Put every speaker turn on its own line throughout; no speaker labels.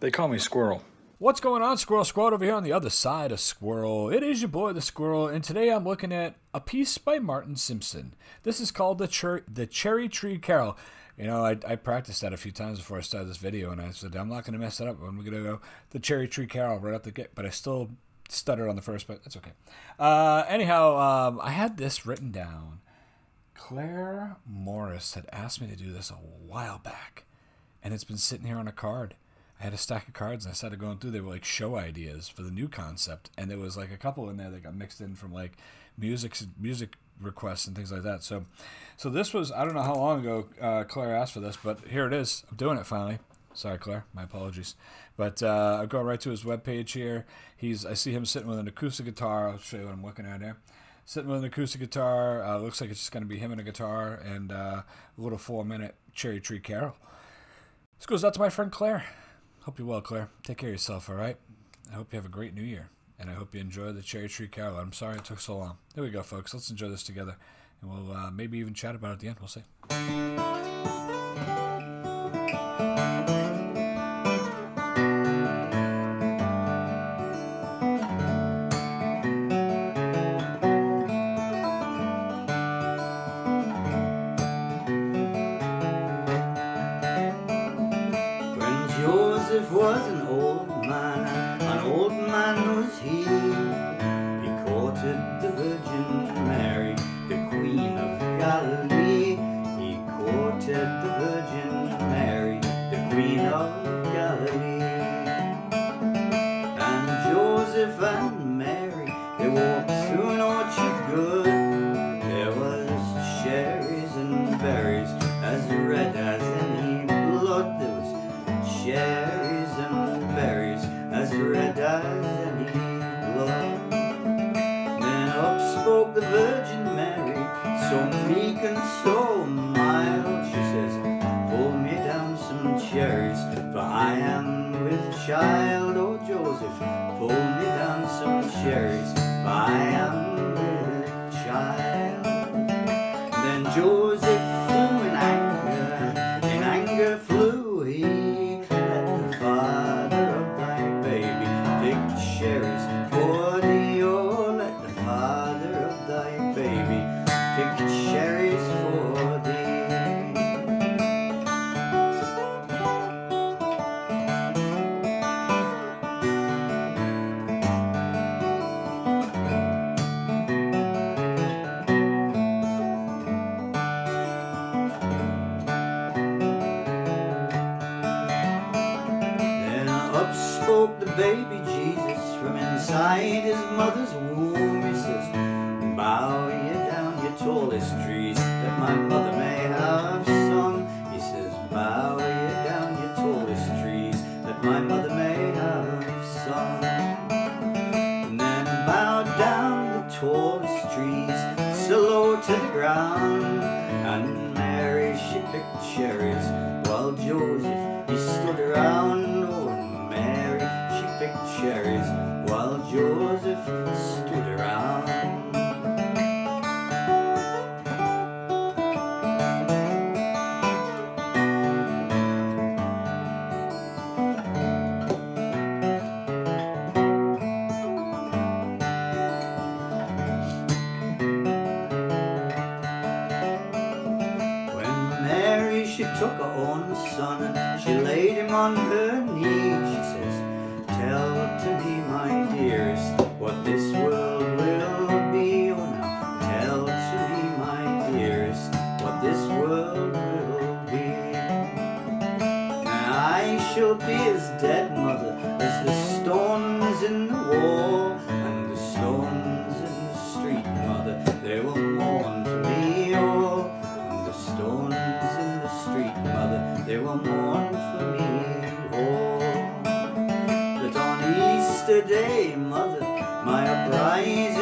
They call me Squirrel.
What's going on, Squirrel Squad, over here on the other side of Squirrel? It is your boy, the Squirrel, and today I'm looking at a piece by Martin Simpson. This is called the, Cher- the Cherry Tree Carol. You know, I, I practiced that a few times before I started this video, and I said, I'm not going to mess it up. I'm going to go the Cherry Tree Carol right up the gate, but I still stuttered on the first, but that's okay. Uh, anyhow, um, I had this written down. Claire Morris had asked me to do this a while back, and it's been sitting here on a card. I had a stack of cards and I started going through. They were like show ideas for the new concept, and there was like a couple in there that got mixed in from like music music requests and things like that. So, so this was I don't know how long ago uh, Claire asked for this, but here it is. I'm doing it finally. Sorry, Claire. My apologies. But uh, I'll go right to his webpage here. He's I see him sitting with an acoustic guitar. I'll show you what I'm looking at here. Sitting with an acoustic guitar. Uh, looks like it's just going to be him and a guitar and uh, a little four minute Cherry Tree Carol. This goes out to my friend Claire. Hope you're well, Claire. Take care of yourself, all right? I hope you have a great new year. And I hope you enjoy the Cherry Tree Carol. I'm sorry it took so long. There we go, folks. Let's enjoy this together. And we'll uh, maybe even chat about it at the end. We'll see.
Galilee. He courted the Virgin Mary, the Queen of Galilee. And Joseph and Mary, they walked through an orchard good. There was cherries and berries as red as any blood. There was cherries and berries as red as any blood. Then up spoke the Virgin Mary, child. Oh Joseph, pull me down some cherries, inside his mother's womb. He says, Bow ye down, your tallest trees, that my mother may have some. He says, Bow ye down, your tallest trees, that my mother may have some. And then bowed down the tallest trees, so low to the ground. Son and she laid him on her knee, she says, Tell to me, my dearest, what this world will be. Oh, now tell to me, my dearest, what this world will be. And I shall be as dead, mother, as the stones in the wall They will mourn for me, oh. But on Easter Day, mother, my uprising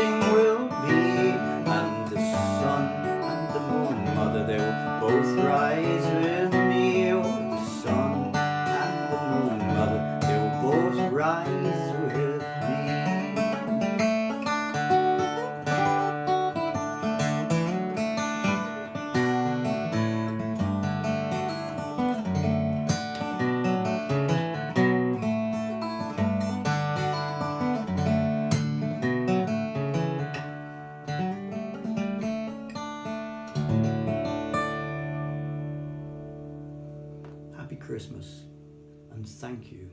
Christmas and thank you.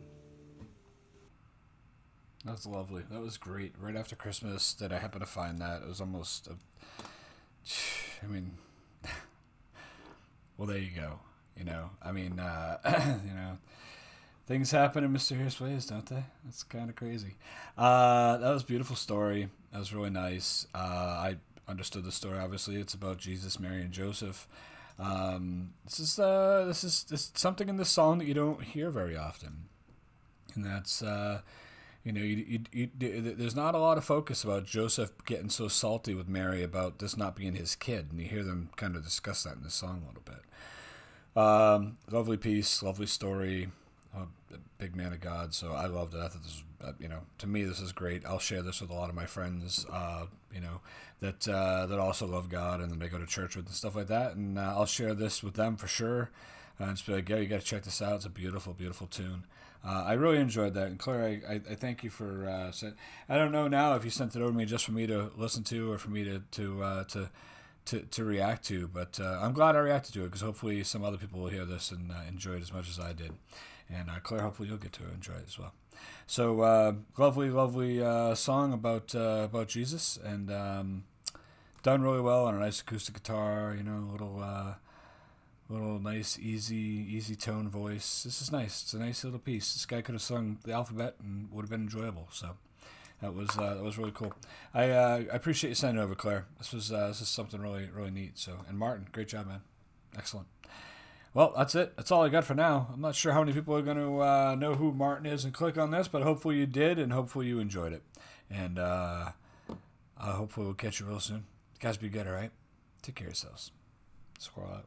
That's lovely. That was great. Right after Christmas, did I happen to find that? It was almost. A, I mean, well, there you go. You know, I mean, uh, you know, things happen in mysterious ways, don't they? That's kind of crazy. Uh, that was a beautiful story. That was really nice. Uh, I understood the story. Obviously, it's about Jesus, Mary, and Joseph. Um, this is uh, this is this something in this song that you don't hear very often, and that's uh, you know you, you, you, there's not a lot of focus about Joseph getting so salty with Mary about this not being his kid, and you hear them kind of discuss that in the song a little bit. Um, lovely piece, lovely story. a big man of God, so I loved it. I thought this was, you know, to me this is great. I'll share this with a lot of my friends, uh, you know, that uh, that also love God and they go to church with and stuff like that. And uh, I'll share this with them for sure. Uh, and just be like, yeah, you got to check this out. It's a beautiful, beautiful tune. Uh, I really enjoyed that. And Claire, I, I, I thank you for uh, sent, I don't know now if you sent it over to me just for me to listen to or for me to to uh, to to, to react to, but uh, I'm glad I reacted to it because hopefully some other people will hear this and enjoy it as much as I did. And Claire, hopefully you'll get to enjoy it as well. So lovely, lovely song about about Jesus, and um, done really well on a nice acoustic guitar. You know, little little nice, easy, easy tone voice. This is nice. It's a nice little piece. This guy could have sung the alphabet and would have been enjoyable. So that was uh, that was really cool. I uh, I appreciate you sending over, Claire. This was uh, this is something really really neat. So and Martin, great job, man. Excellent. Well, that's it. That's all I got for now. I'm not sure how many people are going to uh, know who Martin is and click on this, but hopefully you did, and hopefully you enjoyed it. And uh, hopefully we'll catch you real soon. Guys be good, all right? Take care of yourselves. Squirrel out.